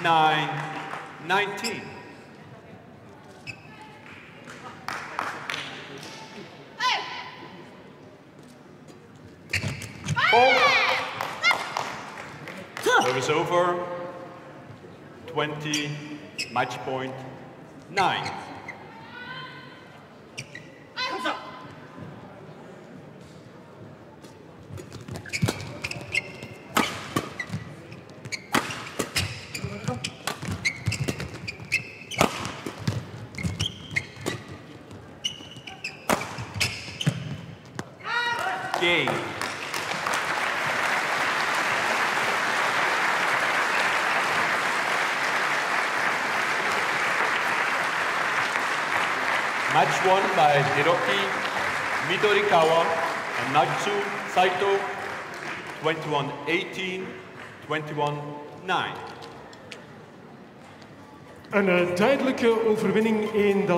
29 19. Oh. Service over. 20, match point 9. Match won by Hiroki Midorikawa and Natsu Saito 21-18, 21-9. Een uh, duidelijke overwinning in de